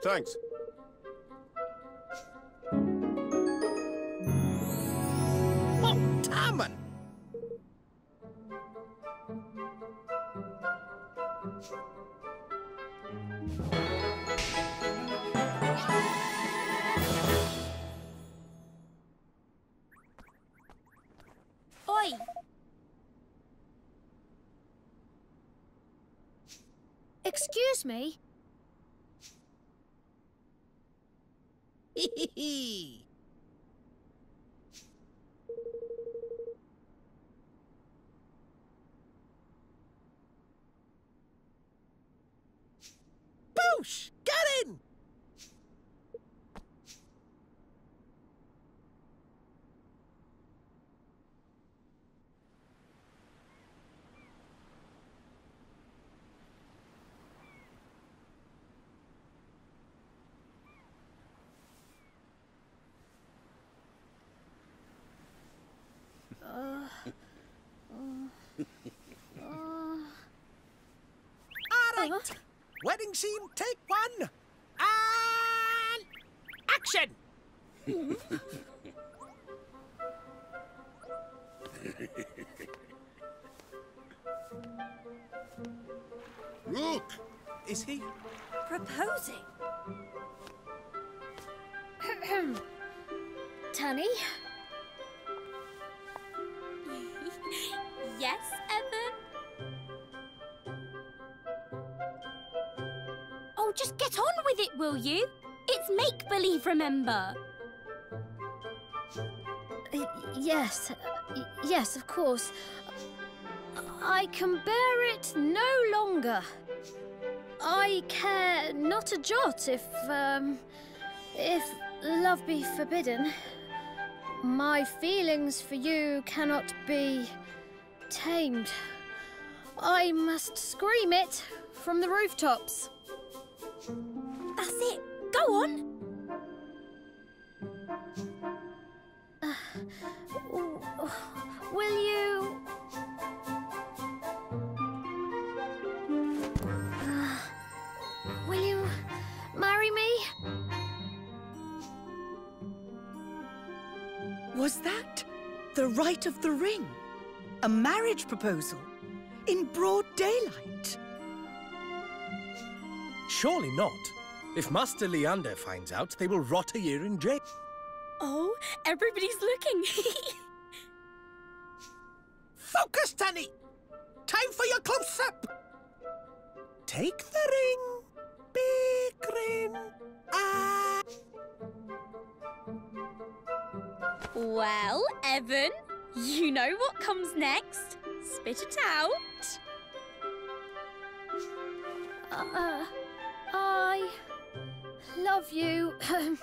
Thanks. Oh, Tarman! Oi! Excuse me? Boosh! Get in! All right. Wedding scene, take one. And action! Look! Is he? Proposing? Tunny? Get on with it, will you? It's make-believe, remember? Yes, yes, of course. I can bear it no longer. I care not a jot if, um, if love be forbidden. My feelings for you cannot be tamed. I must scream it from the rooftops. That's it. Go on. will you? Will you marry me? Was that the right of the ring? A marriage proposal? In broad daylight? Surely not. If Master Leander finds out, they will rot a year in jail. Oh, everybody's looking. Focus, Danny! Time for your close-up! Take the ring. Big ring. Ah! well, Evan, you know what comes next. Spit it out. Uh, I love you.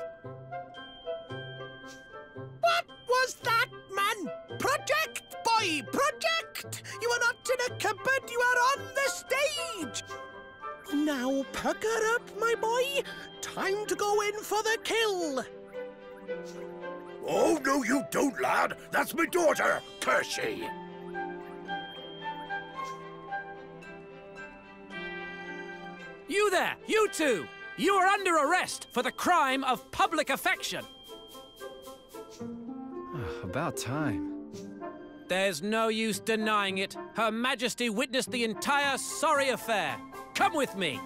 What was that, man? Project, boy, project! You are not in a cupboard, you are on the stage! Now pucker up, my boy. Time to go in for the kill. Oh, no, you don't, lad. That's my daughter, Kershey. You there, you two! You are under arrest for the crime of public affection. Ah, about time. There's no use denying it. Her Majesty witnessed the entire sorry affair. Come with me.